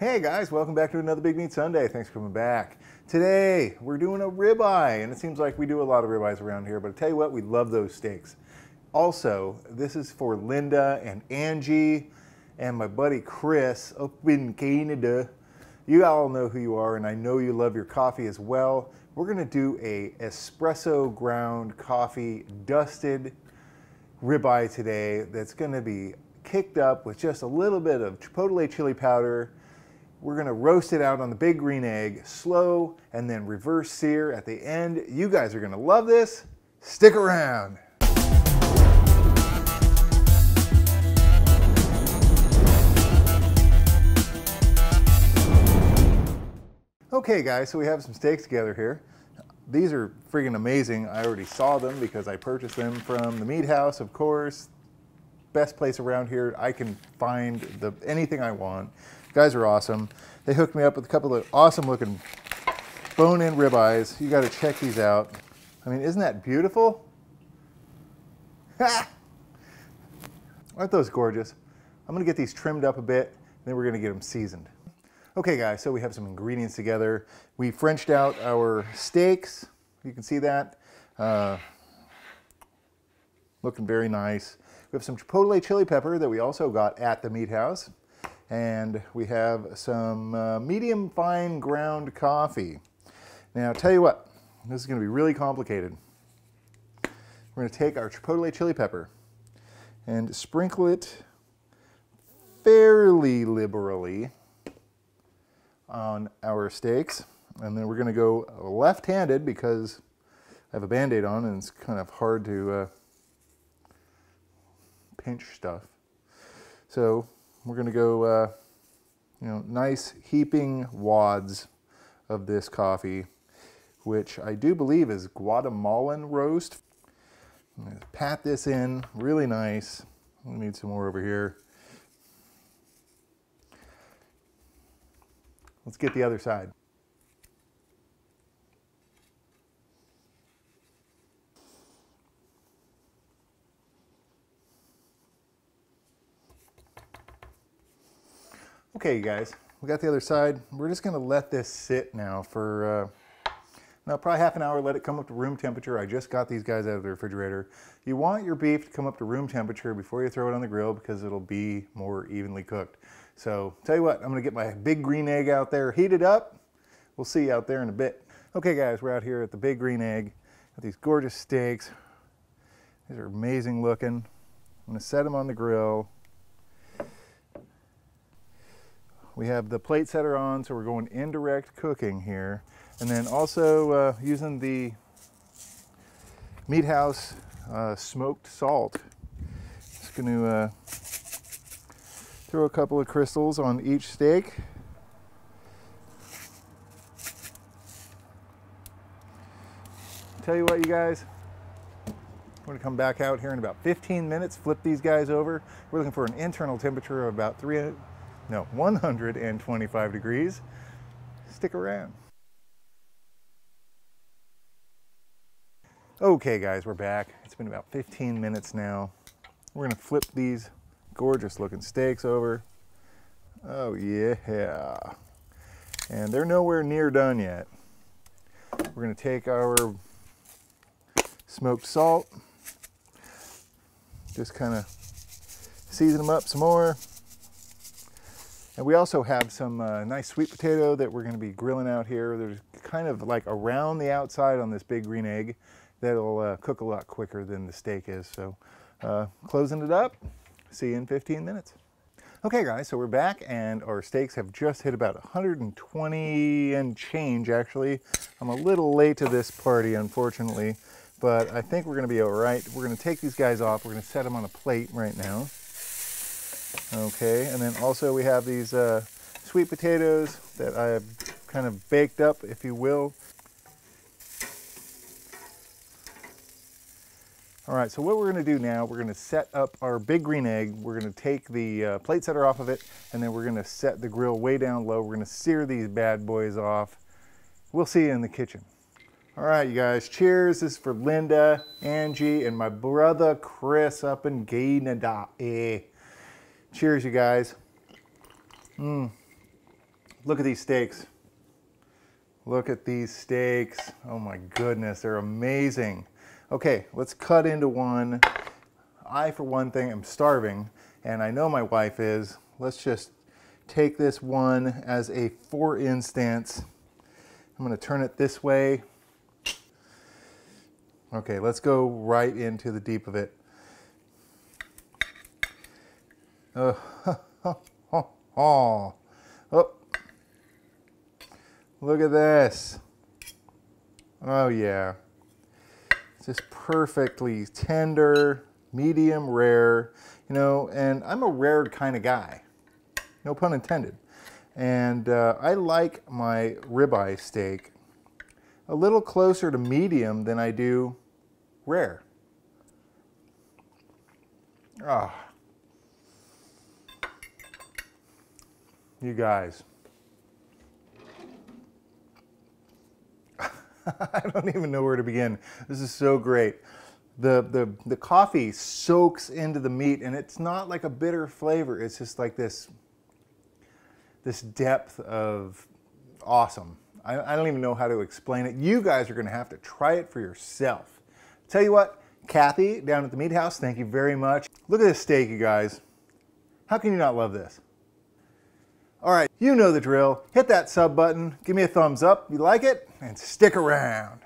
Hey guys, welcome back to another Big Meat Sunday. Thanks for coming back. Today we're doing a ribeye, and it seems like we do a lot of ribeyes around here, but I tell you what, we love those steaks. Also, this is for Linda and Angie and my buddy Chris up in Canada. You all know who you are, and I know you love your coffee as well. We're gonna do a espresso ground coffee dusted ribeye today that's gonna be kicked up with just a little bit of chipotle chili powder. We're gonna roast it out on the big green egg, slow, and then reverse sear at the end. You guys are gonna love this. Stick around. Okay guys, so we have some steaks together here. These are freaking amazing. I already saw them because I purchased them from the meat house, of course. Best place around here. I can find the anything I want. Guys are awesome. They hooked me up with a couple of awesome looking bone-in ribeyes. You got to check these out. I mean, isn't that beautiful? Aren't those gorgeous? I'm gonna get these trimmed up a bit, and then we're gonna get them seasoned. Okay guys, so we have some ingredients together. We Frenched out our steaks. You can see that. Uh, looking very nice. We have some chipotle chili pepper that we also got at the meat house. And we have some uh, medium fine ground coffee. Now, tell you what, this is gonna be really complicated. We're gonna take our chipotle chili pepper and sprinkle it fairly liberally on our steaks. And then we're gonna go left-handed because I have a Band-Aid on and it's kind of hard to uh, pinch stuff. So we're gonna go, uh, you know, nice heaping wads of this coffee, which I do believe is Guatemalan roast. pat this in really nice. We need some more over here. Let's get the other side. Okay, you guys, we got the other side. We're just gonna let this sit now for, uh, now probably half an hour, let it come up to room temperature. I just got these guys out of the refrigerator. You want your beef to come up to room temperature before you throw it on the grill because it'll be more evenly cooked. So tell you what, I'm gonna get my big green egg out there heated up. We'll see you out there in a bit. Okay guys, we're out here at the big green egg. Got these gorgeous steaks. These are amazing looking. I'm gonna set them on the grill. We have the plate setter on, so we're going indirect cooking here. And then also uh, using the Meat House uh, smoked salt. Just gonna uh, Throw a couple of crystals on each steak. Tell you what, you guys, we're gonna come back out here in about 15 minutes, flip these guys over. We're looking for an internal temperature of about three, no, 125 degrees. Stick around. Okay guys, we're back. It's been about 15 minutes now. We're gonna flip these gorgeous looking steaks over. Oh yeah. And they're nowhere near done yet. We're gonna take our smoked salt, just kind of season them up some more. And we also have some uh, nice sweet potato that we're gonna be grilling out here. There's kind of like around the outside on this big green egg that'll uh, cook a lot quicker than the steak is. So uh, closing it up. See you in 15 minutes. Okay guys, so we're back and our steaks have just hit about 120 and change actually. I'm a little late to this party unfortunately, but I think we're gonna be all right. We're gonna take these guys off. We're gonna set them on a plate right now. Okay, and then also we have these uh, sweet potatoes that I have kind of baked up, if you will. All right, so what we're gonna do now, we're gonna set up our big green egg. We're gonna take the uh, plate setter off of it, and then we're gonna set the grill way down low. We're gonna sear these bad boys off. We'll see you in the kitchen. All right, you guys, cheers. This is for Linda, Angie, and my brother Chris up in Canada. Eh. Cheers, you guys. Mmm. Look at these steaks. Look at these steaks. Oh my goodness, they're amazing. Okay, let's cut into one. I, for one thing, am starving, and I know my wife is. Let's just take this one as a for instance. I'm gonna turn it this way. Okay, let's go right into the deep of it. Oh, oh, oh. oh. Look at this. Oh yeah. It's just perfectly tender, medium rare, you know, and I'm a rare kind of guy. No pun intended. And uh, I like my ribeye steak a little closer to medium than I do rare. Ah. You guys. I don't even know where to begin. This is so great. The, the, the coffee soaks into the meat and it's not like a bitter flavor. It's just like this, this depth of awesome. I, I don't even know how to explain it. You guys are gonna have to try it for yourself. Tell you what, Kathy down at the Meat House, thank you very much. Look at this steak, you guys. How can you not love this? All right, you know the drill. Hit that sub button, give me a thumbs up if you like it, and stick around.